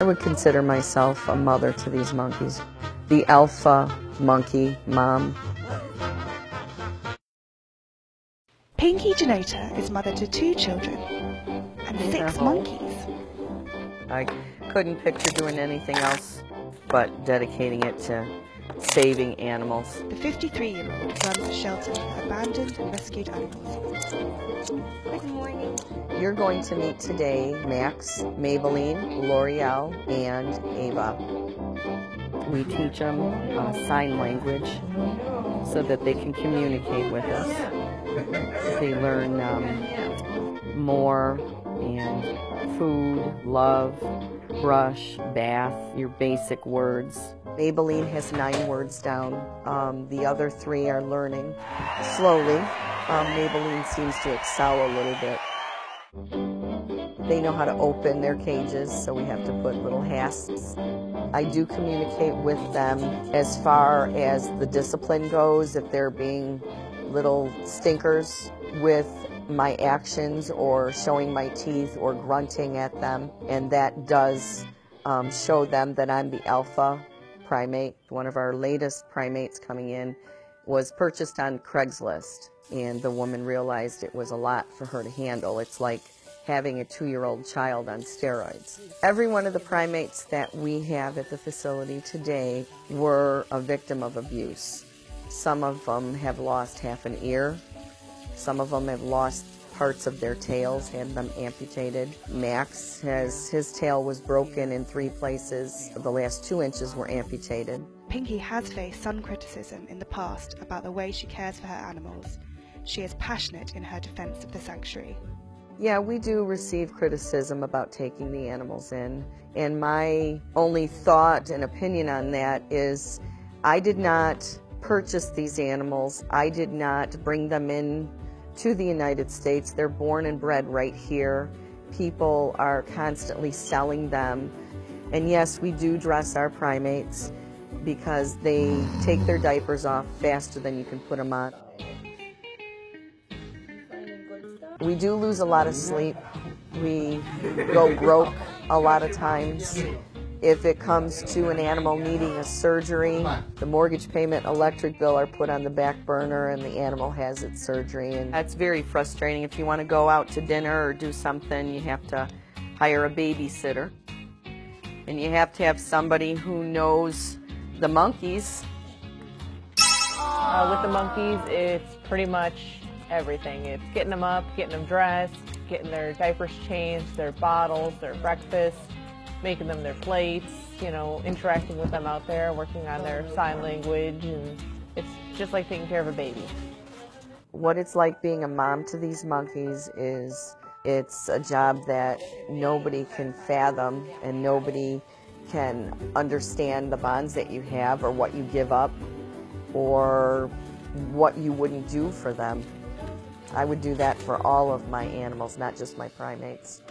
I would consider myself a mother to these monkeys. The alpha monkey mom. Pinky Janota is mother to two children and six monkeys. I couldn't picture doing anything else but dedicating it to saving animals. The 53-year-old runs a shelter for abandoned and rescued animals. Good morning. You're going to meet today Max, Maybelline, L'Oreal, and Ava. We teach them uh, sign language so that they can communicate with us. They learn um, more and food, love, brush, bath, your basic words. Maybelline has nine words down. Um, the other three are learning slowly. Um, Maybelline seems to excel a little bit. They know how to open their cages, so we have to put little hasps. I do communicate with them as far as the discipline goes, if they're being little stinkers with my actions or showing my teeth or grunting at them. And that does um, show them that I'm the alpha primate. One of our latest primates coming in was purchased on Craigslist. And the woman realized it was a lot for her to handle. It's like having a two-year-old child on steroids. Every one of the primates that we have at the facility today were a victim of abuse. Some of them have lost half an ear. Some of them have lost parts of their tails, had them amputated. Max has, his tail was broken in three places. The last two inches were amputated. Pinky has faced some criticism in the past about the way she cares for her animals. She is passionate in her defense of the sanctuary. Yeah, we do receive criticism about taking the animals in. And my only thought and opinion on that is I did not purchase these animals. I did not bring them in to the United States. They're born and bred right here. People are constantly selling them. And yes, we do dress our primates because they take their diapers off faster than you can put them on. We do lose a lot of sleep. We go broke a lot of times. If it comes to an animal needing a surgery, the mortgage payment, electric bill are put on the back burner and the animal has its surgery. And that's very frustrating. If you want to go out to dinner or do something, you have to hire a babysitter. And you have to have somebody who knows the monkeys. Uh, with the monkeys, it's pretty much everything. It's getting them up, getting them dressed, getting their diapers changed, their bottles, their breakfast, making them their plates, you know, interacting with them out there, working on their sign language, and it's just like taking care of a baby. What it's like being a mom to these monkeys is it's a job that nobody can fathom and nobody can understand the bonds that you have or what you give up or what you wouldn't do for them. I would do that for all of my animals, not just my primates.